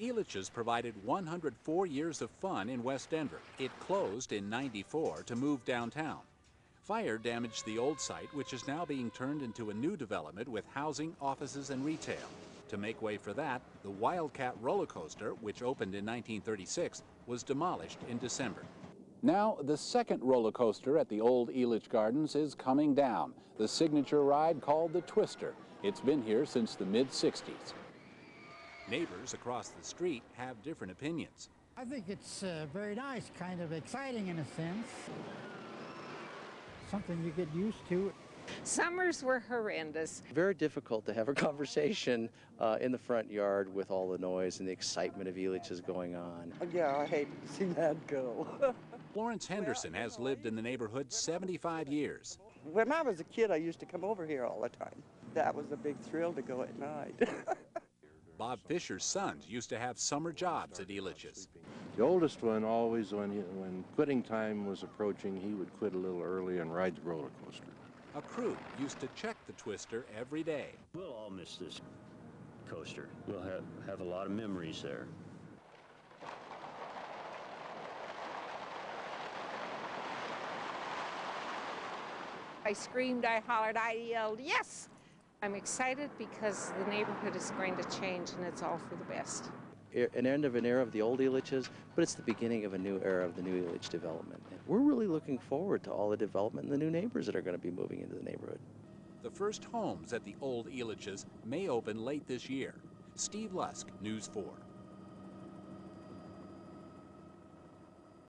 Elitch's provided 104 years of fun in West Denver. It closed in 94 to move downtown. Fire damaged the old site, which is now being turned into a new development with housing, offices, and retail. To make way for that, the Wildcat roller coaster, which opened in 1936, was demolished in December. Now, the second roller coaster at the old Elitch Gardens is coming down, the signature ride called the Twister. It's been here since the mid 60s. Neighbors across the street have different opinions. I think it's uh, very nice, kind of exciting in a sense. Something you get used to. Summers were horrendous. Very difficult to have a conversation uh, in the front yard with all the noise and the excitement of Elitch's going on. Yeah, I hate to see that go. Florence Henderson has lived in the neighborhood 75 years. when I was a kid, I used to come over here all the time. That was a big thrill to go at night. Bob Fisher's sons used to have summer jobs at Elitch's. The oldest one always, when, he, when quitting time was approaching, he would quit a little early and ride the roller coaster. A crew used to check the twister every day. We'll all miss this coaster. We'll have, have a lot of memories there. I screamed, I hollered, I yelled, yes! I'm excited because the neighborhood is going to change and it's all for the best. An end of an era of the old Elitches, but it's the beginning of a new era of the new Elitch development. And we're really looking forward to all the development and the new neighbors that are going to be moving into the neighborhood. The first homes at the old Elitch's may open late this year. Steve Lusk, News 4.